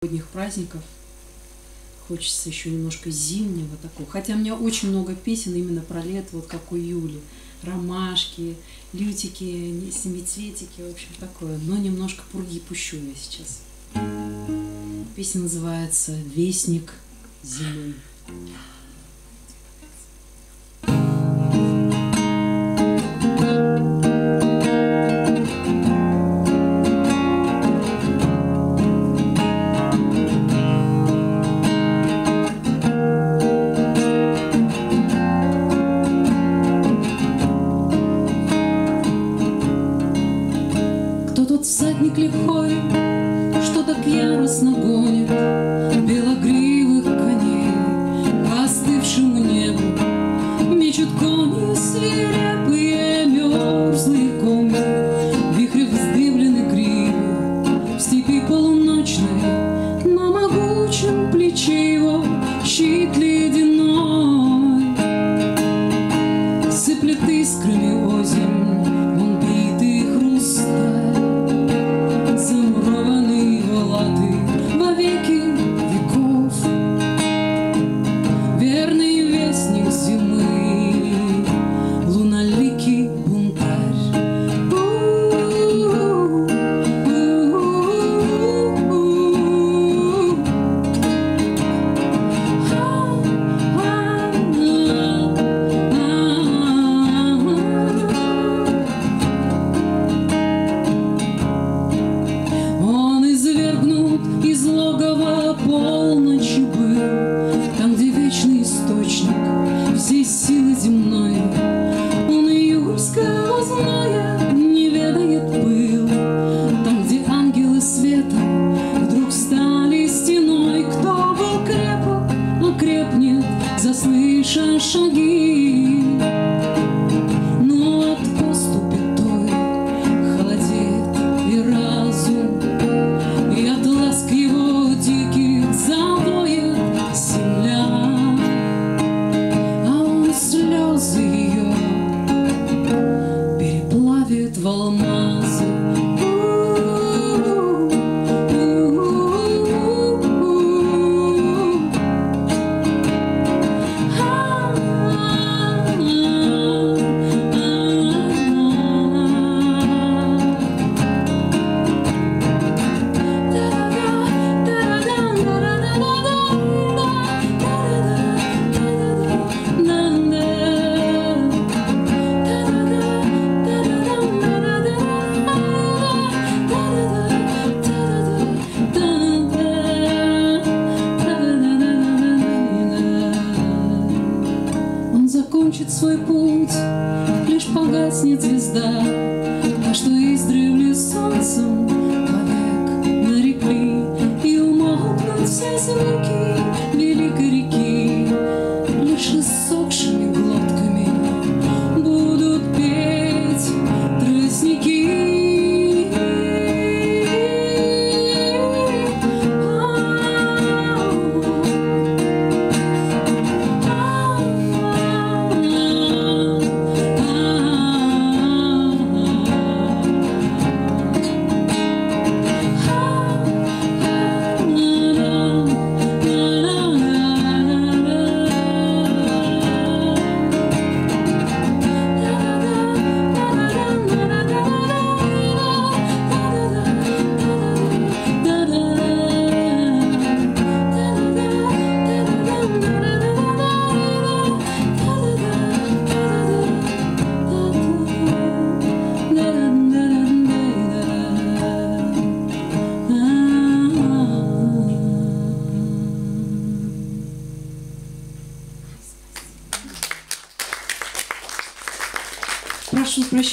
новогодних праздников. Хочется еще немножко зимнего такого. Хотя у меня очень много песен именно про лето, вот как у Юли. Ромашки, лютики, семицветики, в общем, такое. Но немножко пурги пущу я сейчас. Песня называется «Вестник зимы». Тот всадник лихой, что так яростно гонит белогривых коней по остывшему небу? Мечут кони свирепые, мерзлые кони, вихри вздыблены гривы в степи полуночной, на могучем плече его щит ледяной сыплет искрами озимь, окрепнет, заслыша шаги. Закончит свой путь, лишь погаснет звезда, Прошу прощения.